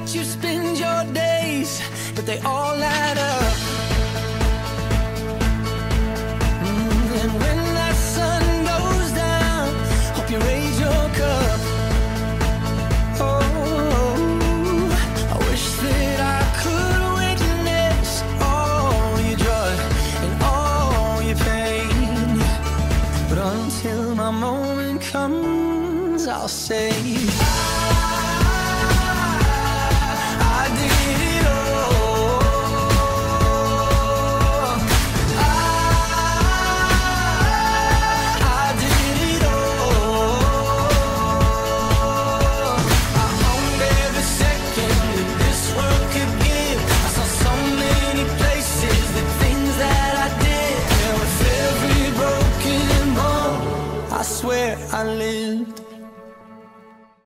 what you spend your days, but they all add up. Mm, And when that sun goes down, hope you raise your cup. Oh, I wish that I could witness all your joy and all your pain. But until my moment comes, I'll say swear I lived.